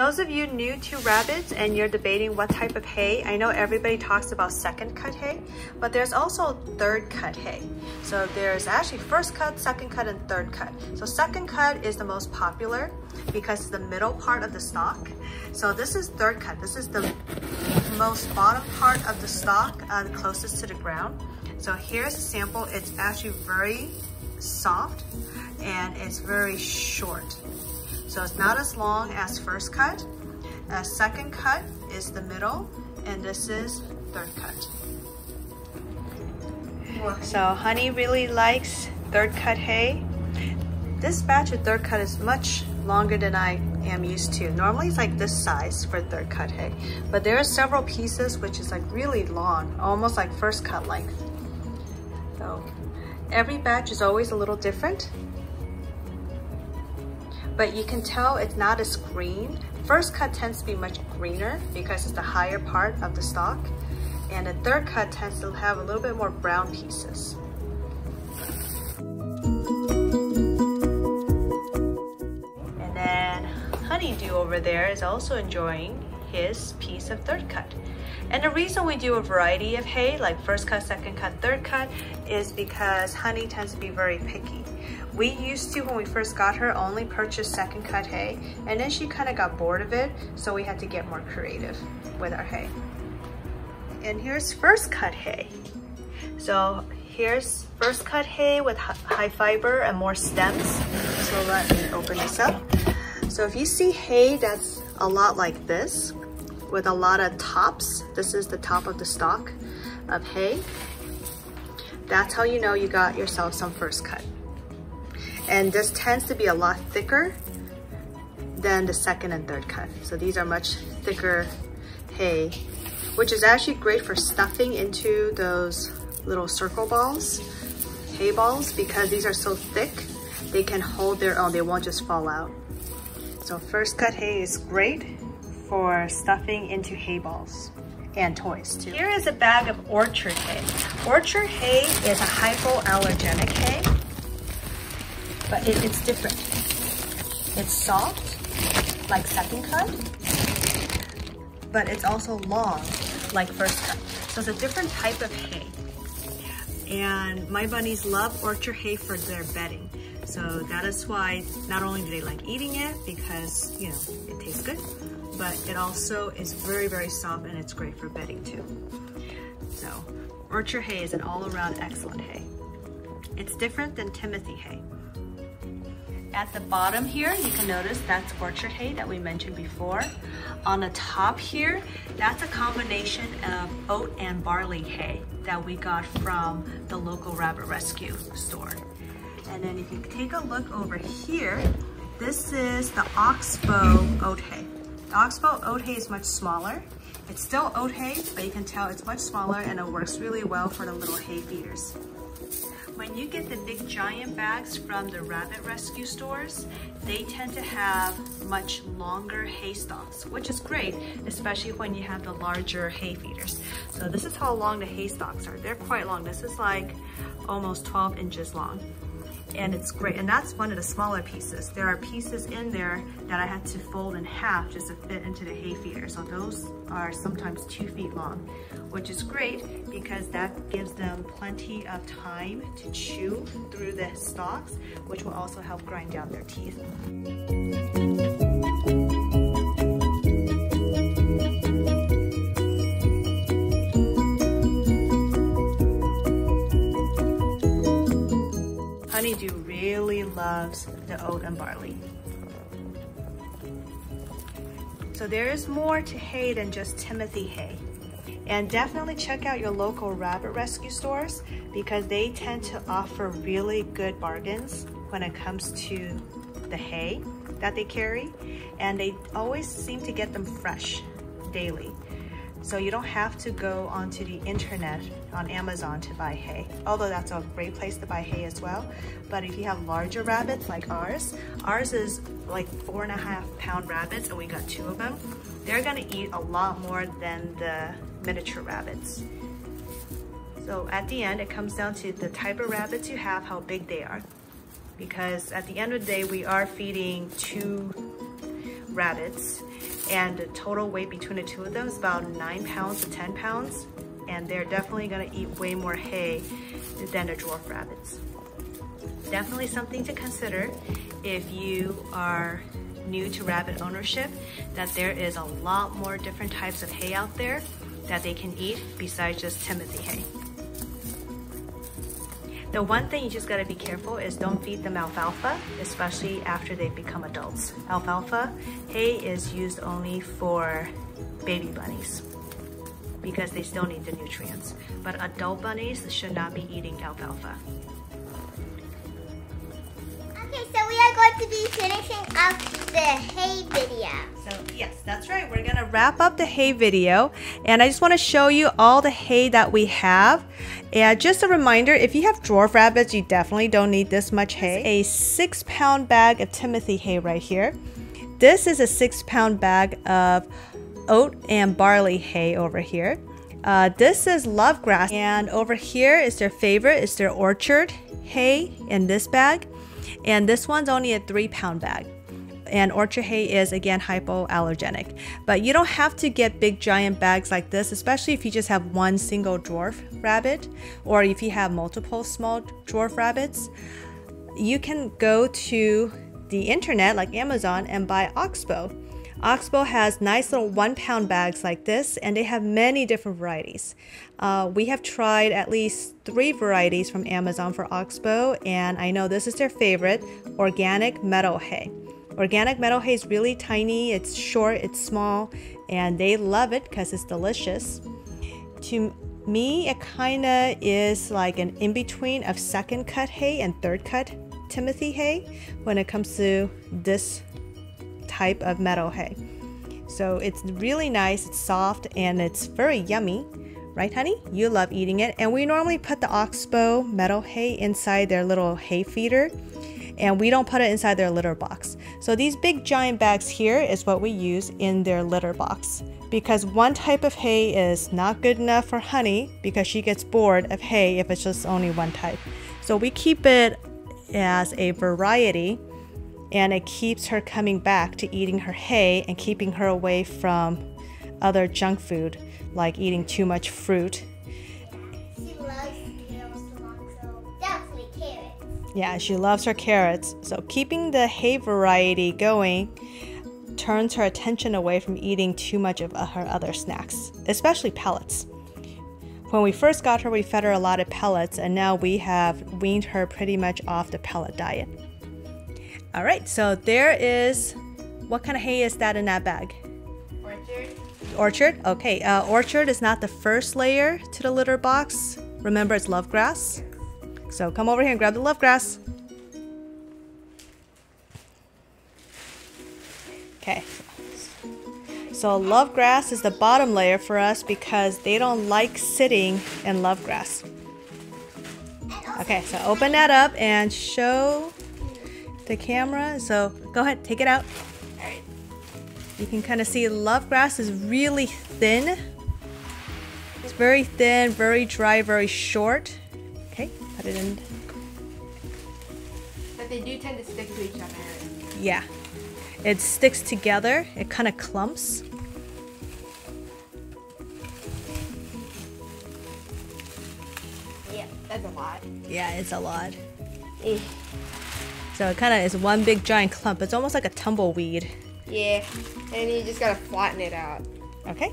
Those of you new to rabbits and you're debating what type of hay, I know everybody talks about second cut hay, but there's also third cut hay. So there's actually first cut, second cut, and third cut. So second cut is the most popular because it's the middle part of the stalk. So this is third cut. This is the most bottom part of the stalk, uh, closest to the ground. So here's a sample. It's actually very soft and it's very short. So it's not as long as first cut. Uh, second cut is the middle, and this is third cut. So Honey really likes third cut hay. This batch of third cut is much longer than I am used to. Normally it's like this size for third cut hay, but there are several pieces which is like really long, almost like first cut length. So every batch is always a little different but you can tell it's not as green. First cut tends to be much greener because it's the higher part of the stalk. And the third cut tends to have a little bit more brown pieces. And then Honeydew over there is also enjoying his piece of third cut. And the reason we do a variety of hay, like first cut, second cut, third cut, is because Honey tends to be very picky. We used to, when we first got her, only purchase second cut hay, and then she kind of got bored of it, so we had to get more creative with our hay. And here's first cut hay. So here's first cut hay with high fiber and more stems. So let me open this up. So if you see hay that's a lot like this, with a lot of tops, this is the top of the stalk of hay, that's how you know you got yourself some first cut. And this tends to be a lot thicker than the second and third cut. So these are much thicker hay, which is actually great for stuffing into those little circle balls, hay balls, because these are so thick, they can hold their own, they won't just fall out. So first cut hay is great for stuffing into hay balls and toys too. Here is a bag of orchard hay. Orchard hay is a hypoallergenic hay but it, it's different. It's soft, like second cut, but it's also long, like first cut. So it's a different type of hay. And my bunnies love orchard hay for their bedding. So that is why not only do they like eating it because, you know, it tastes good, but it also is very, very soft and it's great for bedding too. So orchard hay is an all-around excellent hay. It's different than Timothy hay. At the bottom here, you can notice that's orchard hay that we mentioned before. On the top here, that's a combination of oat and barley hay that we got from the local rabbit rescue store. And then if you take a look over here, this is the oxbow oat hay. The oxbow oat hay is much smaller. It's still oat hay, but you can tell it's much smaller and it works really well for the little hay feeders. When you get the big giant bags from the rabbit rescue stores, they tend to have much longer hay stalks, which is great, especially when you have the larger hay feeders. So this is how long the hay stalks are. They're quite long. This is like almost 12 inches long and it's great. And that's one of the smaller pieces. There are pieces in there that I had to fold in half just to fit into the hay feeder. So those are sometimes two feet long, which is great because that gives them plenty of time to chew through the stalks, which will also help grind down their teeth. Honeydew really loves the oat and barley. So there is more to hay than just Timothy hay. And definitely check out your local rabbit rescue stores because they tend to offer really good bargains when it comes to the hay that they carry. And they always seem to get them fresh daily. So you don't have to go onto the internet on Amazon to buy hay, although that's a great place to buy hay as well. But if you have larger rabbits like ours, ours is like four and a half pound rabbits and we got two of them. They're gonna eat a lot more than the miniature rabbits. So at the end, it comes down to the type of rabbits you have, how big they are. Because at the end of the day, we are feeding two rabbits and the total weight between the two of them is about 9 pounds to 10 pounds and they're definitely gonna eat way more hay than the dwarf rabbits. Definitely something to consider if you are new to rabbit ownership that there is a lot more different types of hay out there that they can eat besides just Timothy hay. The one thing you just gotta be careful is don't feed them alfalfa, especially after they become adults. Alfalfa hay is used only for baby bunnies because they still need the nutrients. But adult bunnies should not be eating alfalfa. To be finishing up the hay video. So yes, that's right. We're gonna wrap up the hay video and I just wanna show you all the hay that we have. And just a reminder, if you have dwarf rabbits, you definitely don't need this much hay. A six pound bag of Timothy hay right here. This is a six pound bag of oat and barley hay over here. Uh, this is love grass and over here is their favorite, it's their orchard hay in this bag. And this one's only a three pound bag. And orchard hay is again hypoallergenic. But you don't have to get big giant bags like this, especially if you just have one single dwarf rabbit or if you have multiple small dwarf rabbits. You can go to the internet like Amazon and buy Oxbow. Oxbow has nice little one pound bags like this, and they have many different varieties. Uh, we have tried at least three varieties from Amazon for Oxbow, and I know this is their favorite organic meadow hay. Organic meadow hay is really tiny, it's short, it's small, and they love it because it's delicious. To me, it kind of is like an in between of second cut hay and third cut Timothy hay when it comes to this type of meadow hay. So it's really nice, it's soft, and it's very yummy. Right, honey? You love eating it. And we normally put the oxbow meadow hay inside their little hay feeder and we don't put it inside their litter box. So these big giant bags here is what we use in their litter box because one type of hay is not good enough for honey because she gets bored of hay if it's just only one type. So we keep it as a variety and it keeps her coming back to eating her hay and keeping her away from other junk food like eating too much fruit. She loves carrots, so definitely carrots. Yeah, she loves her carrots. So keeping the hay variety going turns her attention away from eating too much of her other snacks, especially pellets. When we first got her, we fed her a lot of pellets, and now we have weaned her pretty much off the pellet diet. All right, so there is, what kind of hay is that in that bag? Orchard. Orchard? Okay, uh, orchard is not the first layer to the litter box. Remember, it's love grass. So come over here and grab the love grass. Okay. So love grass is the bottom layer for us because they don't like sitting in love grass. Okay, so open that up and show the camera. So go ahead, take it out. You can kind of see love grass is really thin. It's very thin, very dry, very short. Okay, put it in. But they do tend to stick to each other. Yeah, it sticks together. It kind of clumps. Yeah, that's a lot. Yeah, it's a lot. Eh. So it kind of is one big giant clump. It's almost like a tumbleweed. Yeah, and you just gotta flatten it out. Okay.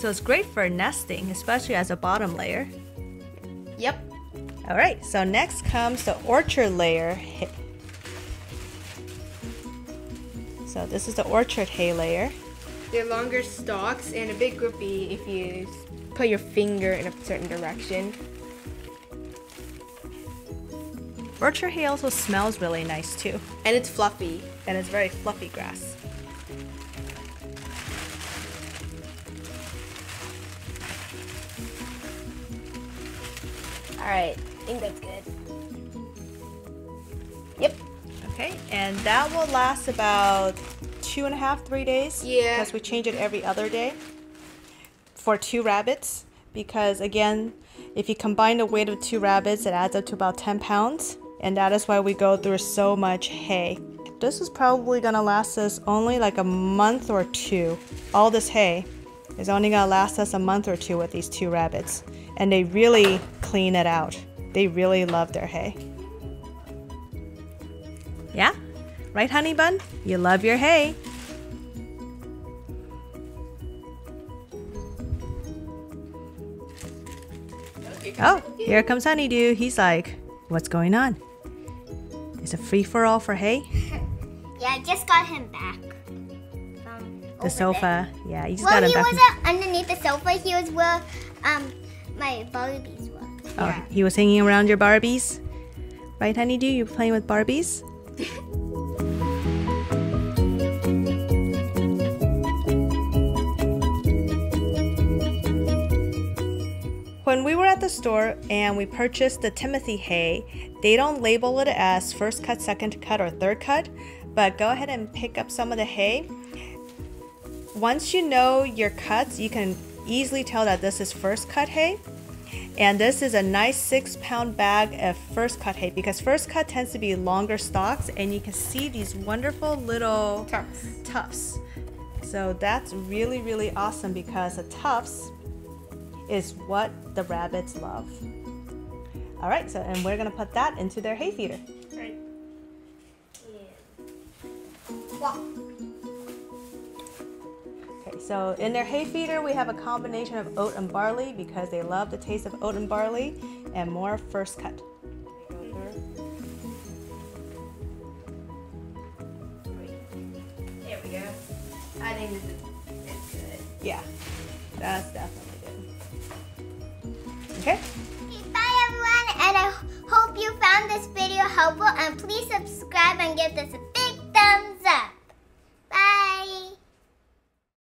So it's great for nesting, especially as a bottom layer. Yep. All right, so next comes the orchard layer. So this is the orchard hay layer. They're longer stalks and a bit grippy if you put your finger in a certain direction. Orchard hay also smells really nice too, And it's fluffy. and it's very fluffy grass. Alright, I think that's good. Yep. Okay, and that will last about two and a half, three days. Yeah. Because we change it every other day for two rabbits. Because again, if you combine the weight of two rabbits, it adds up to about 10 pounds. And that is why we go through so much hay this is probably gonna last us only like a month or two. All this hay is only gonna last us a month or two with these two rabbits. And they really clean it out. They really love their hay. Yeah? Right, honey bun? You love your hay. Oh, here comes Honeydew. He's like, what's going on? Is it free for all for hay? Yeah, I just got him back. From The sofa. Yeah, you just There. got Well, he wasn't underneath the sofa. He was where um my Barbies were. Oh, he was hanging around your Barbies? Right, Honeydew? You playing with Barbies? When we were at the store and we purchased the Timothy hay, they don't label it as first cut, second cut, or third cut, but go ahead and pick up some of the hay. Once you know your cuts, you can easily tell that this is first cut hay. And this is a nice six pound bag of first cut hay because first cut tends to be longer stalks and you can see these wonderful little Tufts. tufts. So that's really, really awesome because the tufts is what the rabbits love. All right, so and we're gonna put that into their hay feeder. Right. Okay, so in their hay feeder, we have a combination of oat and barley because they love the taste of oat and barley, and more first cut. There we go. I think this is it's good. Yeah, that's definitely Okay, bye everyone, and I hope you found this video helpful. And please subscribe and give this a